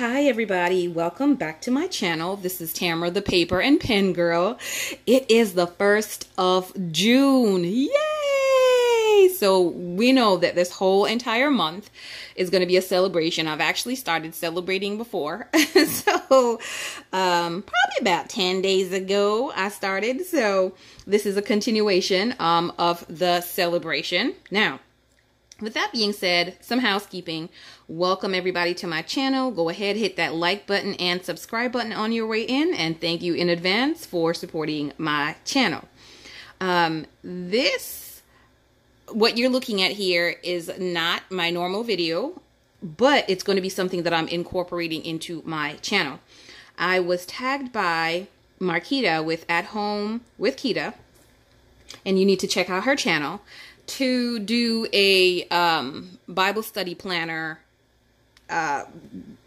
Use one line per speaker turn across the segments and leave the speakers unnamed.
Hi everybody, welcome back to my channel. This is Tamara the Paper and Pen Girl. It is the 1st of June. Yay! So we know that this whole entire month is going to be a celebration. I've actually started celebrating before. so um, probably about 10 days ago I started. So this is a continuation um, of the celebration. Now, with that being said, some housekeeping. Welcome everybody to my channel. Go ahead, hit that like button and subscribe button on your way in. And thank you in advance for supporting my channel. Um, this, what you're looking at here is not my normal video, but it's going to be something that I'm incorporating into my channel. I was tagged by Marquita with At Home with Kita, and you need to check out her channel to do a um, Bible study planner uh,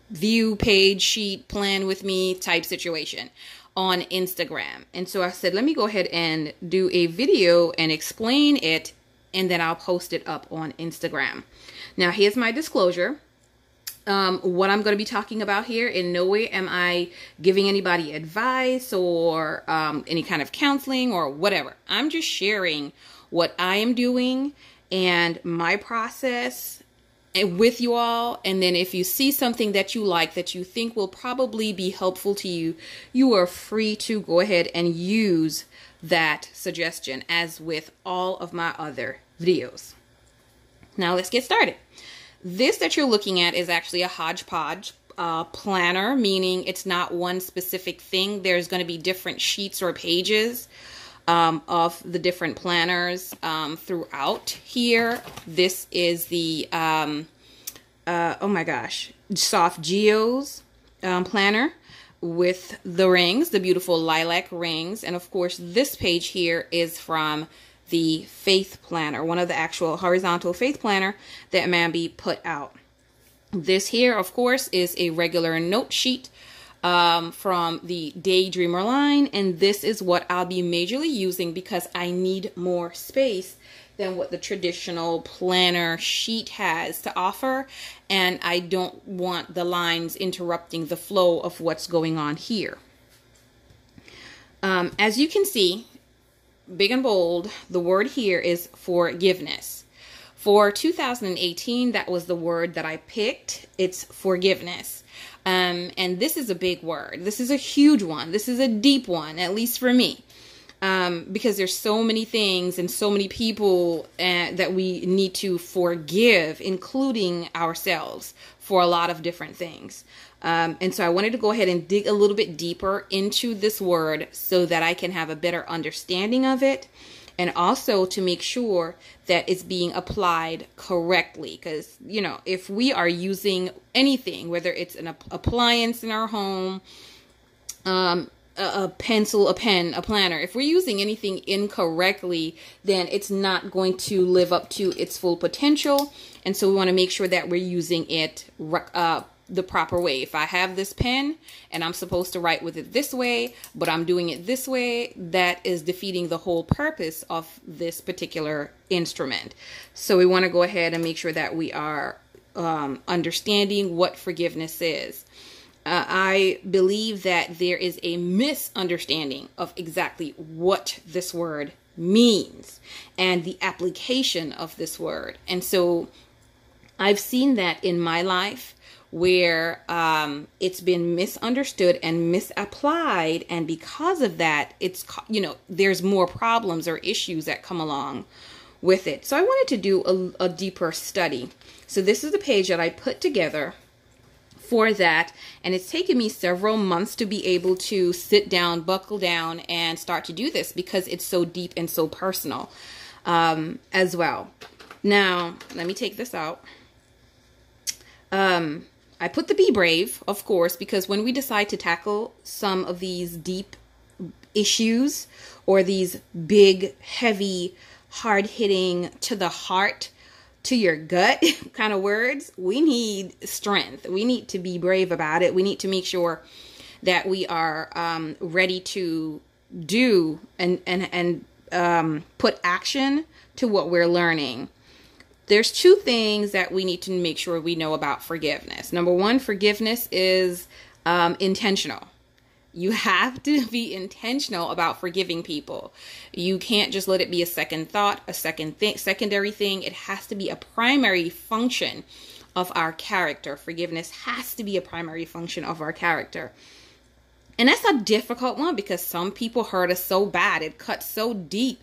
view page sheet plan with me type situation on Instagram. And so I said, let me go ahead and do a video and explain it, and then I'll post it up on Instagram. Now, here's my disclosure. Um, what I'm going to be talking about here, in no way am I giving anybody advice or um, any kind of counseling or whatever. I'm just sharing what I am doing and my process and with you all. And then if you see something that you like that you think will probably be helpful to you you are free to go ahead and use that suggestion as with all of my other videos. Now let's get started. This that you're looking at is actually a hodgepodge uh, planner meaning it's not one specific thing. There's going to be different sheets or pages um, of the different planners um, throughout here. This is the, um, uh, oh my gosh, Soft Geos um, planner with the rings, the beautiful lilac rings. And of course, this page here is from the Faith Planner, one of the actual horizontal Faith Planner that Mambi put out. This here, of course, is a regular note sheet um, from the Daydreamer line. And this is what I'll be majorly using because I need more space than what the traditional planner sheet has to offer. And I don't want the lines interrupting the flow of what's going on here. Um, as you can see, big and bold, the word here is forgiveness. For 2018, that was the word that I picked. It's forgiveness. Um, and this is a big word. This is a huge one. This is a deep one, at least for me. Um, because there's so many things and so many people uh, that we need to forgive, including ourselves, for a lot of different things. Um, and so I wanted to go ahead and dig a little bit deeper into this word so that I can have a better understanding of it and also to make sure that it's being applied correctly. Because you know if we are using anything whether it's an appliance in our home um, a, a pencil a pen a planner if we're using anything incorrectly then it's not going to live up to its full potential. And so we want to make sure that we're using it uh, the proper way. If I have this pen and I'm supposed to write with it this way, but I'm doing it this way, that is defeating the whole purpose of this particular instrument. So we want to go ahead and make sure that we are um, understanding what forgiveness is. Uh, I believe that there is a misunderstanding of exactly what this word means and the application of this word. And so I've seen that in my life where um, it's been misunderstood and misapplied and because of that it's you know there's more problems or issues that come along with it. So i wanted to do a, a deeper study. So this is the page that i put together for that and it's taken me several months to be able to sit down buckle down and start to do this because it's so deep and so personal um, as well. Now let me take this out. Um, I put the Be Brave, of course, because when we decide to tackle some of these deep issues or these big, heavy, hard hitting to the heart, to your gut kind of words, we need strength. We need to be brave about it. We need to make sure that we are um, ready to do and and and um, put action to what we're learning there's two things that we need to make sure we know about forgiveness. Number one, forgiveness is um, intentional. You have to be intentional about forgiving people. You can't just let it be a second thought, a second thing, secondary thing. It has to be a primary function of our character. Forgiveness has to be a primary function of our character. And that's a difficult one because some people hurt us so bad. It cuts so deep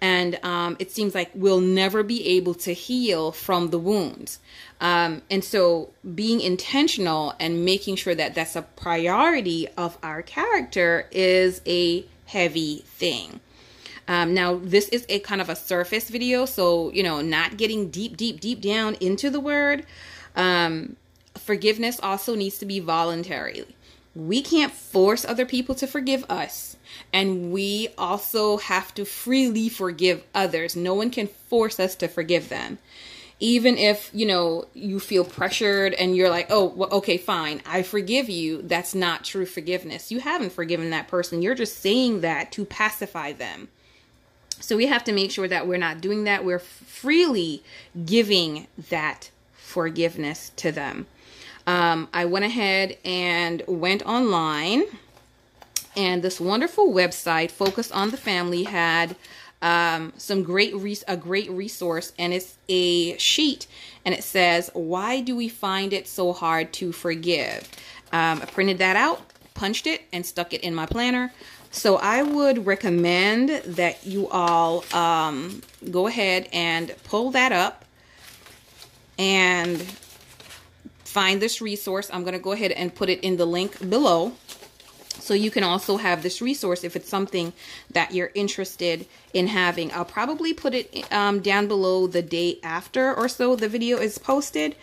and um, it seems like we'll never be able to heal from the wounds. Um, and so, being intentional and making sure that that's a priority of our character is a heavy thing. Um, now, this is a kind of a surface video, so you know, not getting deep, deep, deep down into the word. Um, forgiveness also needs to be voluntary. We can't force other people to forgive us and we also have to freely forgive others. No one can force us to forgive them. Even if, you know, you feel pressured and you're like, oh, well, okay, fine, I forgive you. That's not true forgiveness. You haven't forgiven that person. You're just saying that to pacify them. So we have to make sure that we're not doing that. We're freely giving that forgiveness to them. Um, I went ahead and went online and this wonderful website Focus on the Family had um, some great a great resource and it's a sheet and it says why do we find it so hard to forgive? Um, i printed that out punched it and stuck it in my planner. So i would recommend that you all um, go ahead and pull that up and find this resource i'm going to go ahead and put it in the link below so you can also have this resource if it's something that you're interested in having. I'll probably put it um, down below the day after or so the video is posted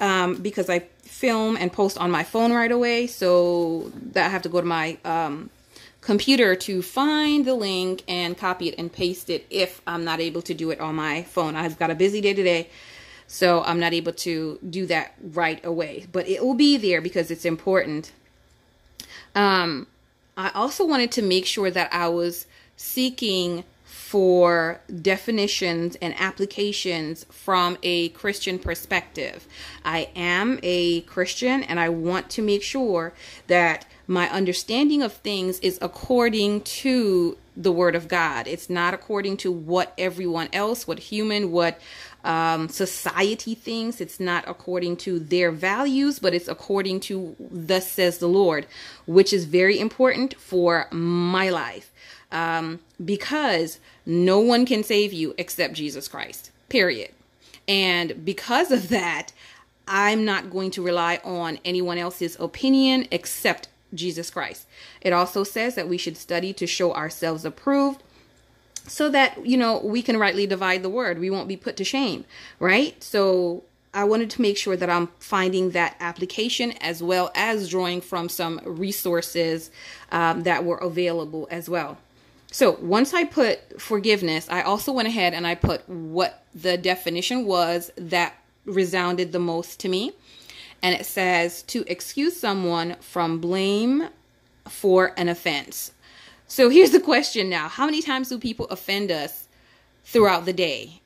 um, because I film and post on my phone right away. So that I have to go to my um, computer to find the link and copy it and paste it if I'm not able to do it on my phone. I've got a busy day today. So I'm not able to do that right away. But it will be there because it's important um, I also wanted to make sure that I was seeking for definitions and applications from a Christian perspective. I am a Christian and I want to make sure that my understanding of things is according to the Word of God. It's not according to what everyone else, what human, what um, society thinks. It's not according to their values, but it's according to thus says the Lord, which is very important for my life. Um, because no one can save you except Jesus Christ, period. And because of that, I'm not going to rely on anyone else's opinion except Jesus Christ. It also says that we should study to show ourselves approved so that you know we can rightly divide the word we won't be put to shame right so i wanted to make sure that i'm finding that application as well as drawing from some resources um, that were available as well so once i put forgiveness i also went ahead and i put what the definition was that resounded the most to me and it says to excuse someone from blame for an offense so here's the question now. How many times do people offend us throughout the day?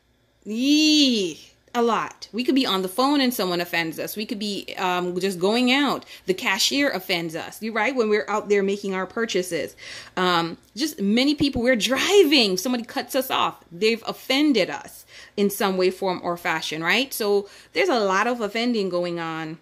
Yee, a lot. We could be on the phone and someone offends us. We could be um, just going out. The cashier offends us. You right when we're out there making our purchases. Um, just many people. We're driving. Somebody cuts us off. They've offended us in some way, form, or fashion. Right. So there's a lot of offending going on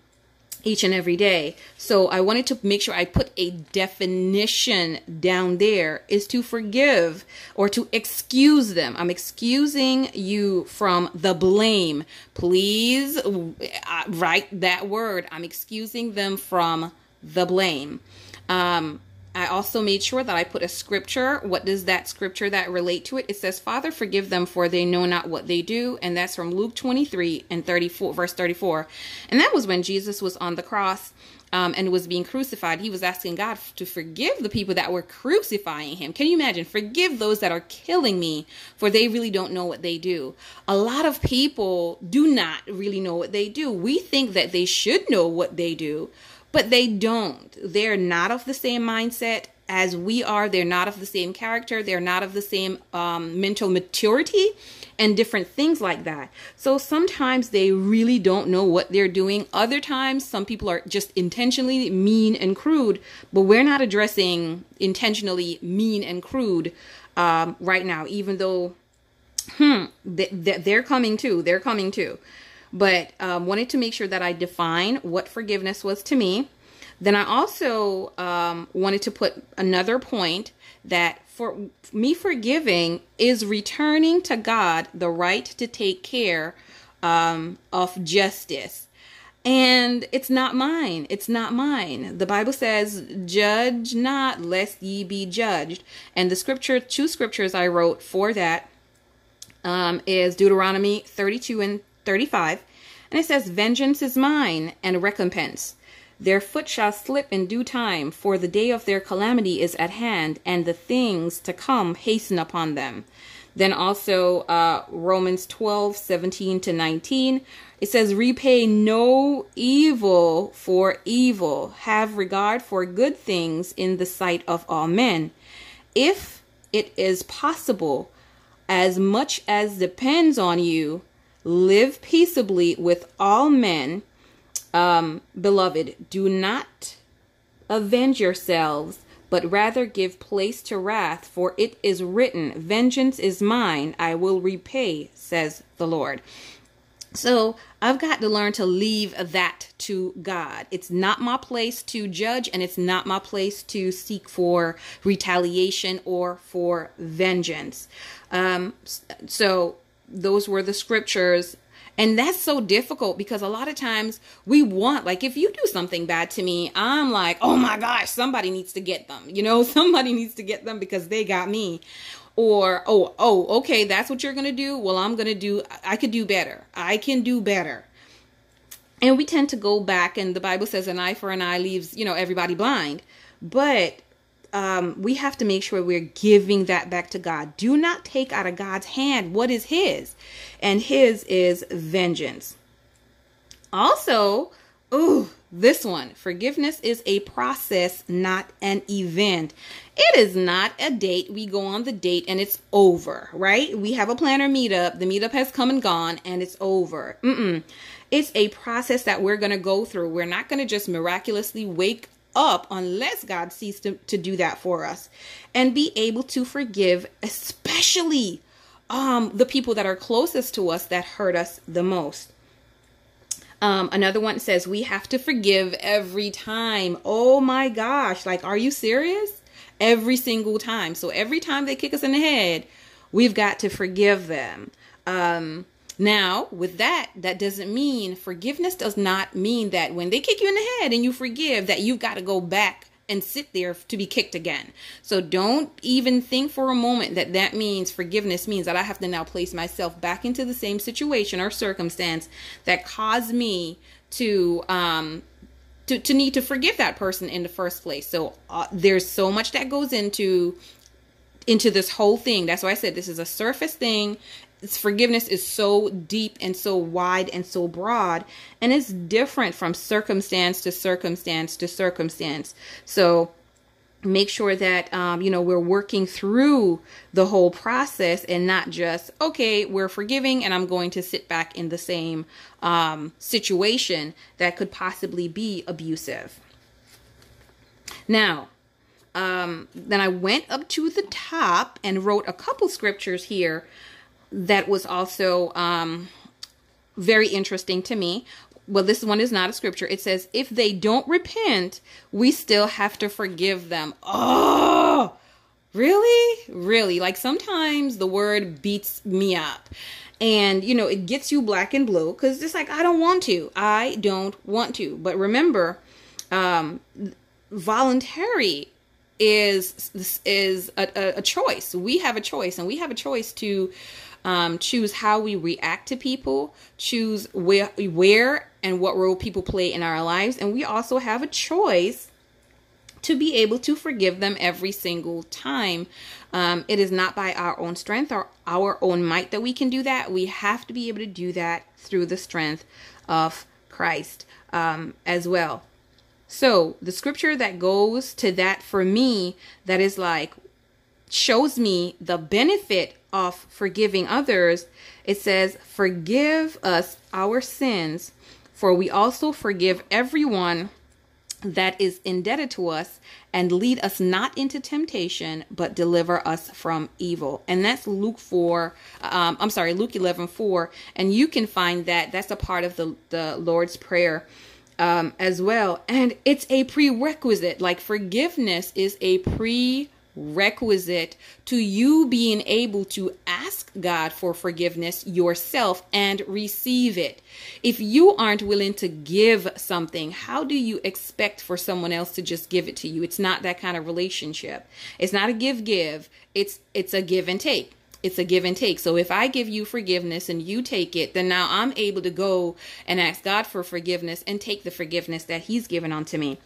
each and every day. So I wanted to make sure I put a definition down there is to forgive or to excuse them. I'm excusing you from the blame. Please uh, write that word. I'm excusing them from the blame. Um, I also made sure that I put a scripture. What does that scripture that relate to it? It says, Father, forgive them for they know not what they do. And that's from Luke 23 and 34, verse 34. And that was when Jesus was on the cross um, and was being crucified. He was asking God to forgive the people that were crucifying him. Can you imagine? Forgive those that are killing me, for they really don't know what they do. A lot of people do not really know what they do. We think that they should know what they do but they don't. They're not of the same mindset as we are. They're not of the same character. They're not of the same um, mental maturity and different things like that. So sometimes they really don't know what they're doing. Other times, some people are just intentionally mean and crude, but we're not addressing intentionally mean and crude um, right now, even though hmm, they're coming too. They're coming too. But um, wanted to make sure that I define what forgiveness was to me. Then I also um, wanted to put another point that for me forgiving is returning to God the right to take care um, of justice. And it's not mine. It's not mine. The Bible says, Judge not, lest ye be judged. And the scripture, two scriptures I wrote for that um, is Deuteronomy 32 and 35. And it says, Vengeance is mine and recompense. Their foot shall slip in due time, for the day of their calamity is at hand, and the things to come hasten upon them. Then also uh, Romans 12, 17 to 19. It says, Repay no evil for evil. Have regard for good things in the sight of all men. If it is possible, as much as depends on you, live peaceably with all men. Um, beloved, do not avenge yourselves, but rather give place to wrath, for it is written, Vengeance is mine, I will repay, says the Lord. So I've got to learn to leave that to God. It's not my place to judge, and it's not my place to seek for retaliation or for vengeance. Um, so those were the scriptures and that's so difficult because a lot of times we want, like, if you do something bad to me, I'm like, oh my gosh, somebody needs to get them. You know, somebody needs to get them because they got me. Or, oh, oh, okay, that's what you're going to do. Well, I'm going to do, I could do better. I can do better. And we tend to go back, and the Bible says an eye for an eye leaves, you know, everybody blind. But um, we have to make sure we're giving that back to God. Do not take out of God's hand what is His, and His is vengeance. Also, ooh, this one forgiveness is a process, not an event. It is not a date. We go on the date and it's over, right? We have a planner meetup. The meetup has come and gone and it's over. Mm-mm. It's a process that we're going to go through. We're not going to just miraculously wake up unless God sees to, to do that for us and be able to forgive, especially um, the people that are closest to us that hurt us the most. Um, another one says we have to forgive every time. Oh my gosh, like, are you serious? Every single time. So every time they kick us in the head, we've got to forgive them. Um, now, with that, that doesn't mean forgiveness does not mean that when they kick you in the head and you forgive, that you've got to go back and sit there to be kicked again. So don't even think for a moment that that means forgiveness means that I have to now place myself back into the same situation or circumstance that caused me to um to, to need to forgive that person in the first place. So uh, there's so much that goes into into this whole thing. That's why I said this is a surface thing forgiveness is so deep and so wide and so broad and it's different from circumstance to circumstance to circumstance. So make sure that um, you know we're working through the whole process and not just okay we're forgiving and i'm going to sit back in the same um, situation that could possibly be abusive. Now um, then i went up to the top and wrote a couple scriptures here that was also um, very interesting to me. Well, this one is not a scripture. It says, if they don't repent, we still have to forgive them. Oh, really? Really? Like sometimes the word beats me up. And, you know, it gets you black and blue because it's like, I don't want to. I don't want to. But remember, um, voluntary is is a, a, choice. We have a choice, and we have a choice to um, choose how we react to people, choose where, where and what role people play in our lives. And we also have a choice to be able to forgive them every single time. Um, it is not by our own strength or our own might that we can do that. We have to be able to do that through the strength of Christ um, as well. So the scripture that goes to that for me, that is like, shows me the benefit of forgiving others. It says, Forgive us our sins, for we also forgive everyone that is indebted to us and lead us not into temptation but deliver us from evil and that's luke 4 um, i'm sorry luke 11 4 and you can find that that's a part of the, the lord's prayer um, as well and it's a prerequisite like forgiveness is a pre requisite to you being able to ask God for forgiveness yourself and receive it. If you aren't willing to give something, how do you expect for someone else to just give it to you? It's not that kind of relationship. It's not a give give. It's it's a give and take. It's a give and take. So if I give you forgiveness and you take it, then now I'm able to go and ask God for forgiveness and take the forgiveness that he's given unto me.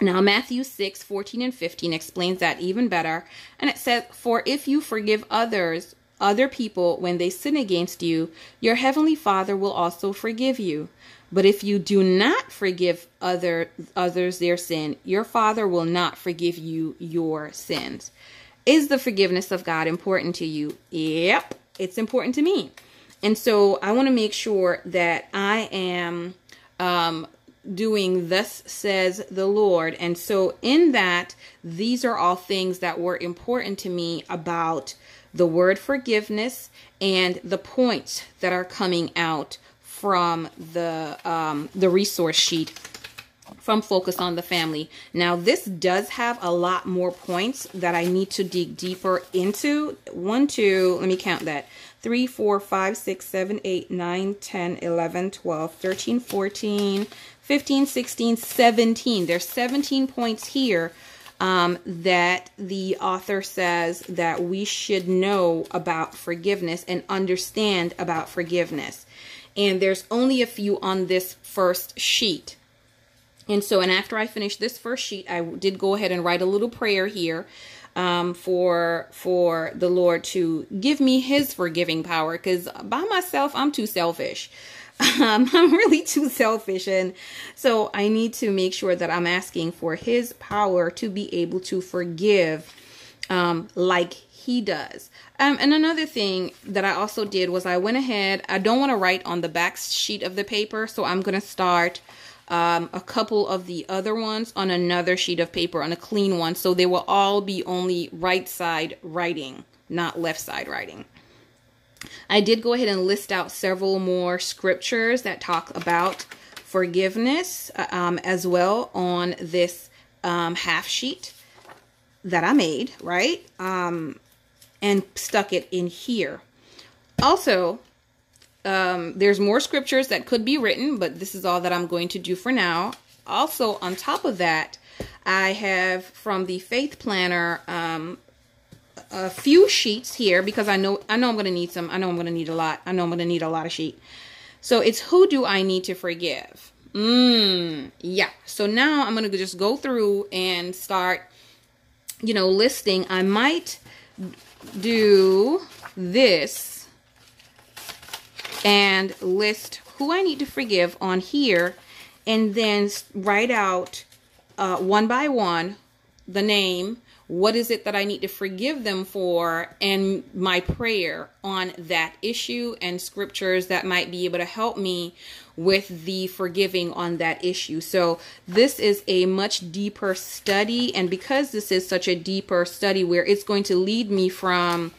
Now, Matthew 6, 14 and 15 explains that even better. And it says, For if you forgive others, other people, when they sin against you, your heavenly Father will also forgive you. But if you do not forgive other others their sin, your Father will not forgive you your sins. Is the forgiveness of God important to you? Yep, it's important to me. And so I want to make sure that I am um, doing thus says the Lord. And so, in that, these are all things that were important to me about the word forgiveness and the points that are coming out from the um, the resource sheet from Focus on the Family. Now, this does have a lot more points that I need to dig deeper into. One, two, let me count that. 3, 4, 5, 6, 7, 8, 9, 10, 11, 12, 13, 14, 15, 16, 17. There's 17 points here um, that the author says that we should know about forgiveness and understand about forgiveness. And there's only a few on this first sheet. And so, and after I finished this first sheet, I did go ahead and write a little prayer here um, for for the Lord to give me His forgiving power. Because by myself, I'm too selfish. Um, I'm really too selfish. And so I need to make sure that I'm asking for his power to be able to forgive um, like he does. Um, and another thing that I also did was I went ahead, I don't want to write on the back sheet of the paper, so I'm going to start um, a couple of the other ones on another sheet of paper, on a clean one, so they will all be only right side writing, not left side writing. I did go ahead and list out several more scriptures that talk about forgiveness uh, um, as well on this um, half sheet that I made, right? Um, and stuck it in here. Also, um, there's more scriptures that could be written, but this is all that I'm going to do for now. Also, on top of that, I have from the Faith Planner um, a few sheets here because I know I know I'm going to need some. I know I'm going to need a lot. I know I'm going to need a lot of sheet. So it's who do I need to forgive? Mmm, yeah. So now I'm going to just go through and start, you know, listing. I might do this and list who I need to forgive on here and then write out uh, one by one the name what is it that I need to forgive them for, and my prayer on that issue and scriptures that might be able to help me with the forgiving on that issue. So, this is a much deeper study, and because this is such a deeper study where it's going to lead me from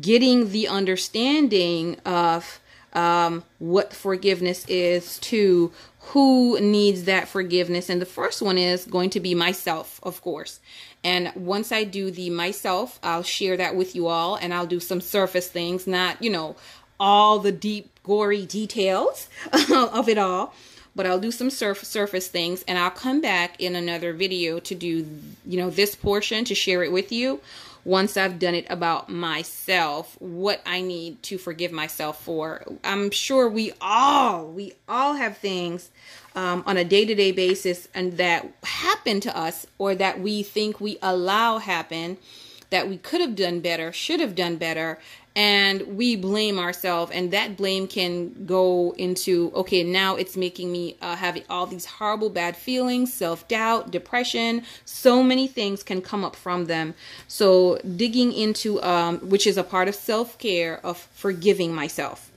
getting the understanding of um, what forgiveness is to who needs that forgiveness. And the first one is going to be myself, of course. And once I do the myself, I'll share that with you all and I'll do some surface things, not, you know, all the deep, gory details of it all. But I'll do some surf surface things and I'll come back in another video to do, you know, this portion to share it with you once I've done it about myself, what I need to forgive myself for. I'm sure we all, we all have things um, on a day to day basis and that happen to us or that we think we allow happen that we could have done better, should have done better, and we blame ourselves and that blame can go into okay now it's making me uh, have all these horrible bad feelings self-doubt depression. So many things can come up from them. So digging into um, which is a part of self-care of forgiving myself.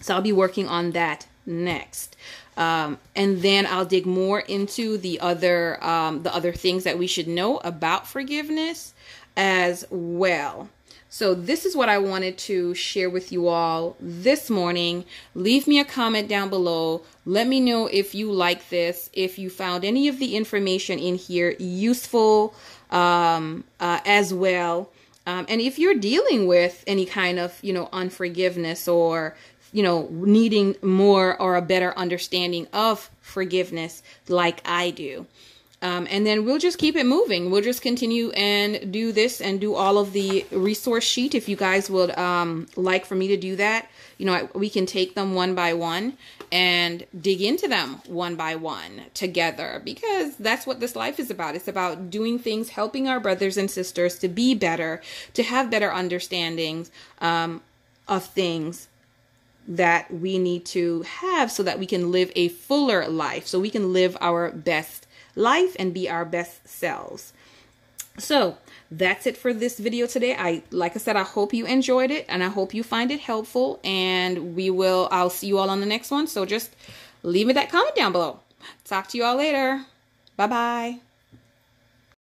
So i'll be working on that next. Um, and then I'll dig more into the other um, the other things that we should know about forgiveness as well. So this is what I wanted to share with you all this morning. Leave me a comment down below. Let me know if you like this, if you found any of the information in here useful um, uh, as well. Um, and if you're dealing with any kind of, you know, unforgiveness or, you know, needing more or a better understanding of forgiveness like I do. Um, and then we'll just keep it moving. We'll just continue and do this and do all of the resource sheet. If you guys would um, like for me to do that, you know, we can take them one by one and dig into them one by one together because that's what this life is about. It's about doing things, helping our brothers and sisters to be better, to have better understandings um, of things that we need to have so that we can live a fuller life, so we can live our best life and be our best selves. So that's it for this video today. I, like I said, I hope you enjoyed it and I hope you find it helpful and we will, I'll see you all on the next one. So just leave me that comment down below. Talk to you all later. Bye-bye.